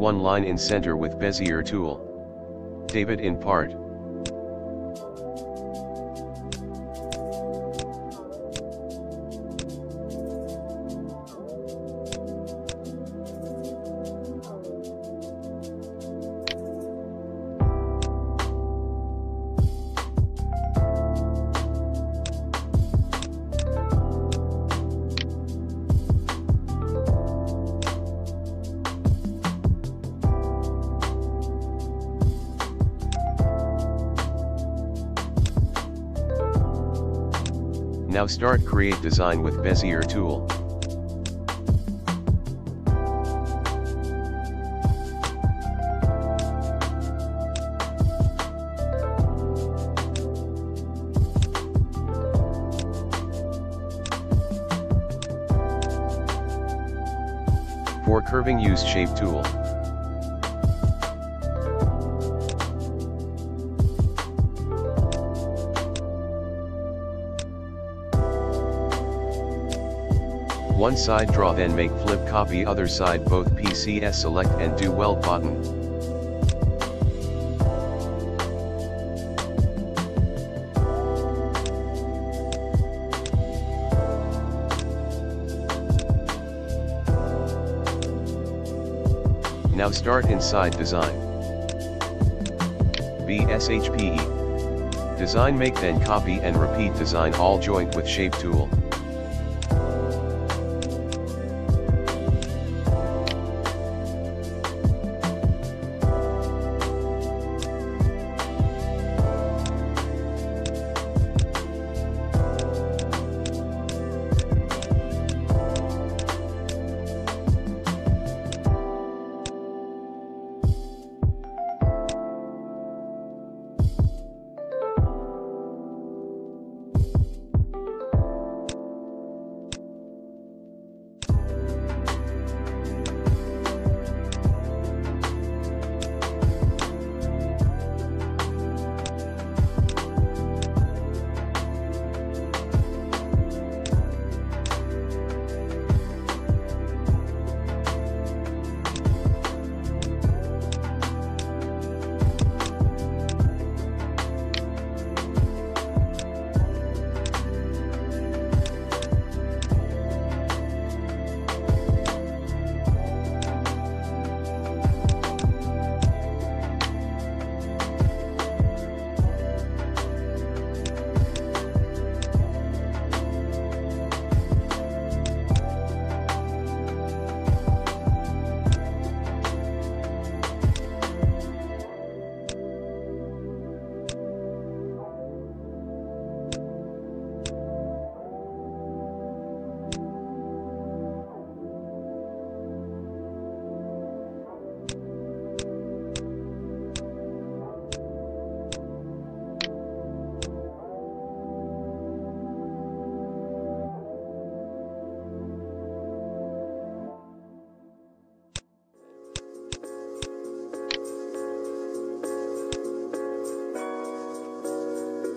One line in center with Bezier tool. David in part. Now start create design with Bezier tool. For curving use shape tool. One side draw then make flip copy other side both PCS select and do weld button. Now start inside design. BSHPE. Design make then copy and repeat design all joint with shape tool.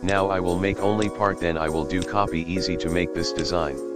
Now I will make only part then I will do copy easy to make this design.